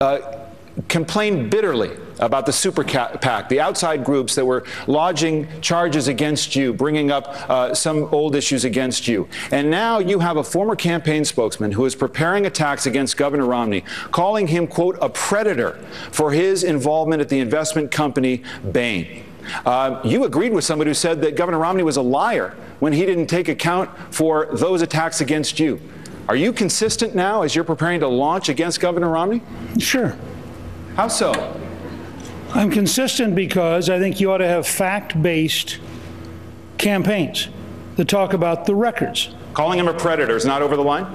uh, complained bitterly about the super PAC, the outside groups that were lodging charges against you, bringing up uh, some old issues against you. And now you have a former campaign spokesman who is preparing attacks against Governor Romney, calling him, quote, a predator for his involvement at the investment company Bain. Uh, you agreed with somebody who said that Governor Romney was a liar when he didn't take account for those attacks against you. Are you consistent now as you're preparing to launch against Governor Romney? Sure. How so? I'm consistent because I think you ought to have fact based campaigns that talk about the records. Calling him a predator is not over the line?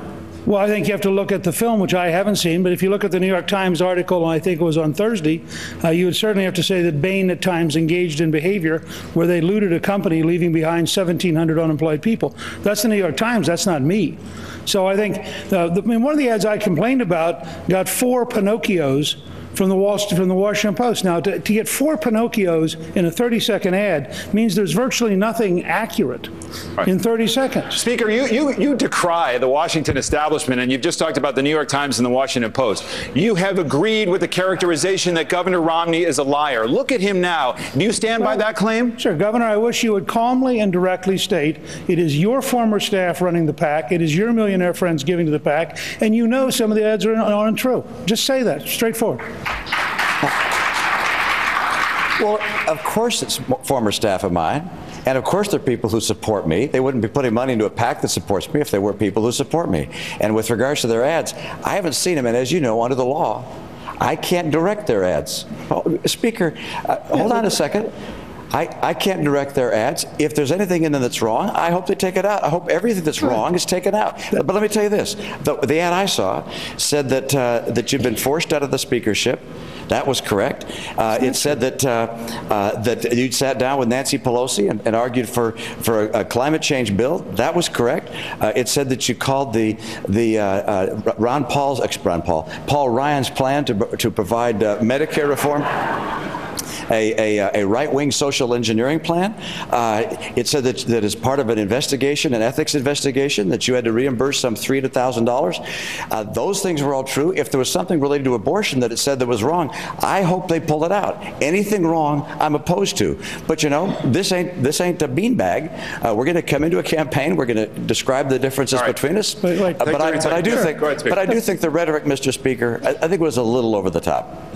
Well, I think you have to look at the film, which I haven't seen, but if you look at the New York Times article, I think it was on Thursday, uh, you would certainly have to say that Bain at times engaged in behavior where they looted a company, leaving behind 1,700 unemployed people. That's the New York Times, that's not me. So I think uh, the, I mean, one of the ads I complained about got four Pinocchios from the, Wall, from the Washington Post. Now, to, to get four Pinocchios in a 30 second ad means there's virtually nothing accurate right. in 30 seconds. Speaker, you, you, you decry the Washington establishment, and you've just talked about the New York Times and the Washington Post. You have agreed with the characterization that Governor Romney is a liar. Look at him now. Do you stand well, by that claim? Sure, Governor. I wish you would calmly and directly state it is your former staff running the PAC, it is your millionaire friends giving to the PAC, and you know some of the ads are, are untrue. Just say that, straightforward. Well, of course it's former staff of mine. And of course, there are people who support me. They wouldn't be putting money into a PAC that supports me if there were people who support me. And with regards to their ads, I haven't seen them. And as you know, under the law, I can't direct their ads. Oh, speaker, uh, hold on a second. I, I can't direct their ads. If there's anything in them that's wrong, I hope they take it out. I hope everything that's wrong is taken out. But let me tell you this: the, the ad I saw said that uh, that you've been forced out of the speakership. That was correct. Uh, it said that uh, uh, that you sat down with Nancy Pelosi and, and argued for for a, a, climate change bill. That was correct. Uh, it said that you called the the uh, uh, Ron Paul's Ron Paul Paul Ryan's plan to to provide Medicare reform a, a, a right-wing social engineering plan. Uh, it said that, that as part of an investigation, an ethics investigation, that you had to reimburse some $300,000. Uh, those things were all true. If there was something related to abortion that it said that was wrong, I hope they pull it out. Anything wrong, I'm opposed to. But you know, this ain't this ain't a beanbag. Uh, we're going to come into a campaign. We're going to describe the differences right. between us. Wait, wait. Uh, but, I, but I, do sure. think, ahead, but I do think the rhetoric, Mr. Speaker, I, I think was a little over the top.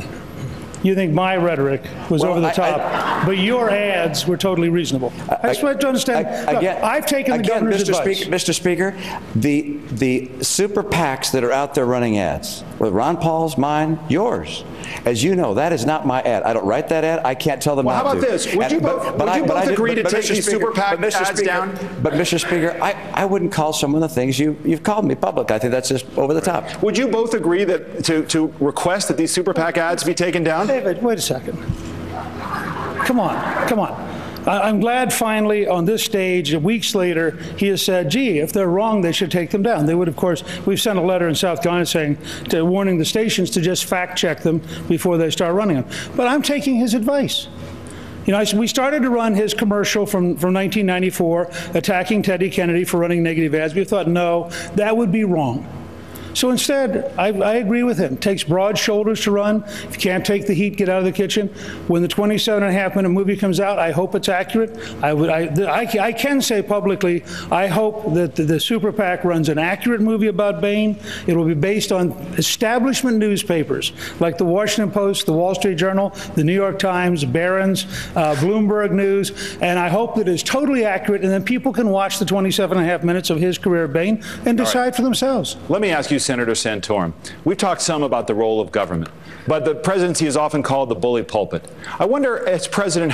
You think my rhetoric was well, over the top, I, I, but your ads were totally reasonable. I, I just want to understand. again, I've taken the again, governor's Mr. advice. Speaker, Mr. Speaker, the the super PACs that are out there running ads, with Ron Paul's, mine, yours. As you know, that is not my ad. I don't write that ad. I can't tell them well, not how about to. this? Would and, you both, but, but would you both I, agree to take these super PAC ads Speaker, down? But Mr. Speaker, I, I wouldn't call some of the things you, you've called me public. I think that's just over the top. Would you both agree that to, to request that these super PAC ads be taken down? David, wait a second. Come on, come on. I'm glad finally on this stage, weeks later, he has said, gee, if they're wrong, they should take them down. They would, of course, we've sent a letter in South Carolina saying, to, warning the stations to just fact check them before they start running them. But I'm taking his advice. You know, we started to run his commercial from, from 1994 attacking Teddy Kennedy for running negative ads. We thought, no, that would be wrong. So instead, I, I, agree with him. It takes broad shoulders to run. If you can't take the heat, get out of the kitchen. When the 27 and a half minute movie comes out, I hope it's accurate. I, would, I, I, I can say publicly, I hope that the, the, Super PAC runs an accurate movie about Bain. It will be based on establishment newspapers like the Washington Post, the Wall Street Journal, the New York Times, Barron's, uh, Bloomberg News, and I hope that it's totally accurate, and then people can watch the 27 and a half minutes of his career at Bain and decide right. for themselves. Let me ask you Senator Santorum. We've talked some about the role of government, but the presidency is often called the bully pulpit. I wonder, as president,